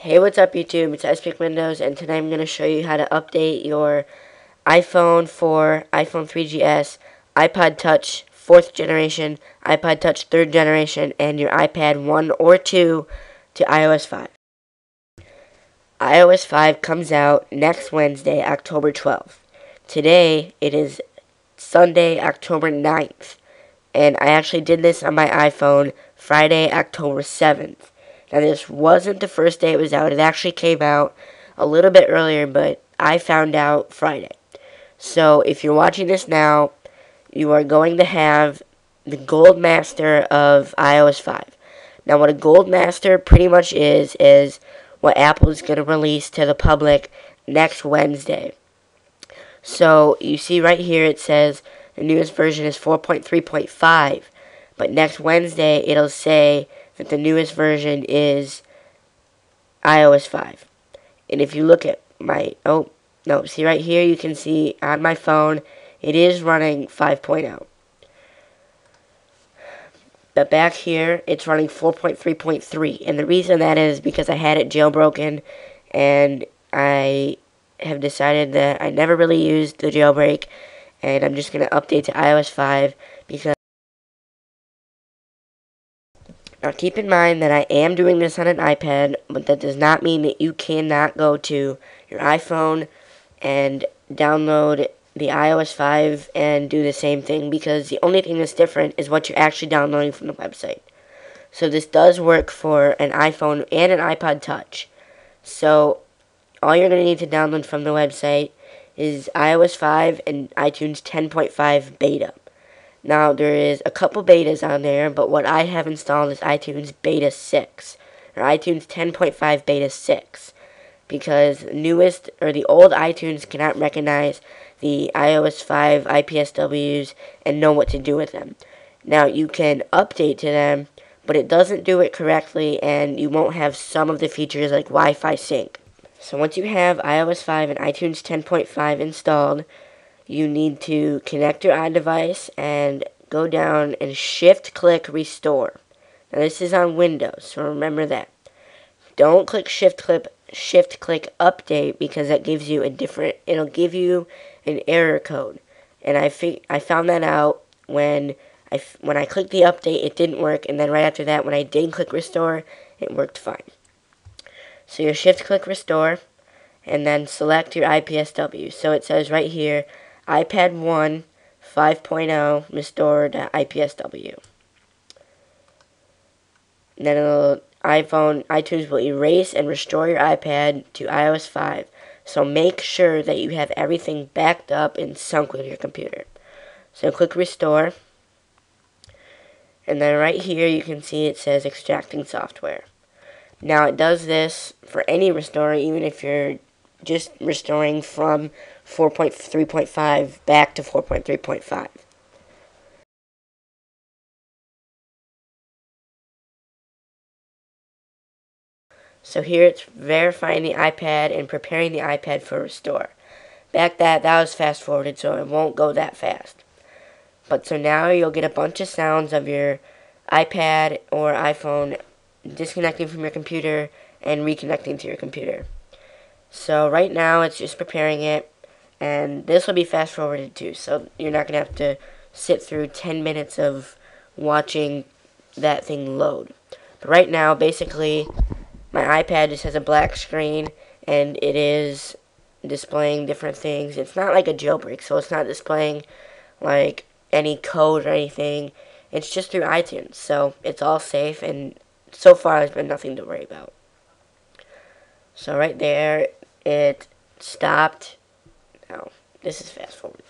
Hey, what's up YouTube? It's iSpeak Windows, and today I'm going to show you how to update your iPhone 4, iPhone 3GS, iPod Touch 4th generation, iPod Touch 3rd generation, and your iPad 1 or 2 to iOS 5. iOS 5 comes out next Wednesday, October 12th. Today, it is Sunday, October 9th, and I actually did this on my iPhone Friday, October 7th. Now, this wasn't the first day it was out. It actually came out a little bit earlier, but I found out Friday. So, if you're watching this now, you are going to have the Gold Master of iOS 5. Now, what a Gold Master pretty much is, is what Apple is going to release to the public next Wednesday. So, you see right here it says the newest version is 4.3.5, but next Wednesday it'll say that the newest version is iOS 5. And if you look at my, oh, no, see right here, you can see on my phone, it is running 5.0. But back here, it's running 4.3.3. And the reason that is because I had it jailbroken, and I have decided that I never really used the jailbreak, and I'm just going to update to iOS 5 because Now keep in mind that I am doing this on an iPad, but that does not mean that you cannot go to your iPhone and download the iOS 5 and do the same thing because the only thing that's different is what you're actually downloading from the website. So this does work for an iPhone and an iPod Touch. So all you're going to need to download from the website is iOS 5 and iTunes 10.5 beta. Now, there is a couple betas on there, but what I have installed is iTunes Beta 6, or iTunes 10.5 Beta 6, because newest, or the old iTunes cannot recognize the iOS 5 IPSWs and know what to do with them. Now, you can update to them, but it doesn't do it correctly, and you won't have some of the features like Wi-Fi sync. So once you have iOS 5 and iTunes 10.5 installed, you need to connect your iDevice and go down and shift click restore. Now this is on Windows, so remember that. Don't click shift click shift click update because that gives you a different it'll give you an error code. And I I found that out when I when I clicked the update it didn't work and then right after that when I did click restore it worked fine. So you shift click restore and then select your IPSW. So it says right here iPad 1 5.0 restored IPSW. Then it'll, iPhone iTunes will erase and restore your iPad to iOS 5. So make sure that you have everything backed up and sunk with your computer. So click restore. And then right here you can see it says extracting software. Now it does this for any restore, even if you're just restoring from 4.3.5 back to 4.3.5. So here it's verifying the iPad and preparing the iPad for restore. Back that, that was fast forwarded so it won't go that fast. But so now you'll get a bunch of sounds of your iPad or iPhone disconnecting from your computer and reconnecting to your computer. So right now it's just preparing it and this will be fast forwarded too so you're not going to have to sit through 10 minutes of watching that thing load. But right now basically my iPad just has a black screen and it is displaying different things. It's not like a jailbreak so it's not displaying like any code or anything. It's just through iTunes so it's all safe and so far there's been nothing to worry about. So right there it stopped. Now, this is fast forward.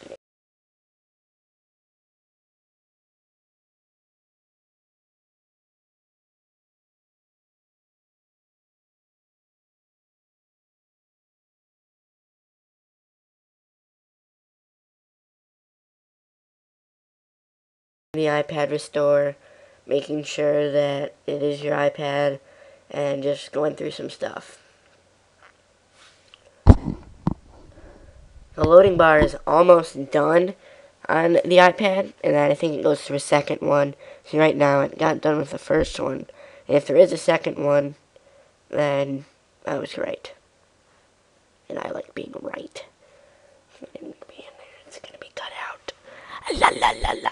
the iPad restore, making sure that it is your iPad, and just going through some stuff. The loading bar is almost done on the iPad, and then I think it goes to a second one. See, right now it got done with the first one. And if there is a second one, then I was right. And I like being right. It's gonna be cut out. La la la la.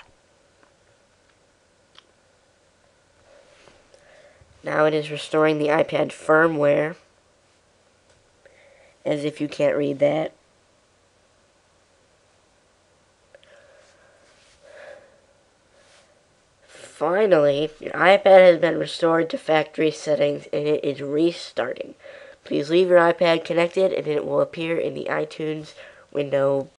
Now it is restoring the iPad firmware. As if you can't read that. Finally, your iPad has been restored to factory settings and it is restarting. Please leave your iPad connected and it will appear in the iTunes window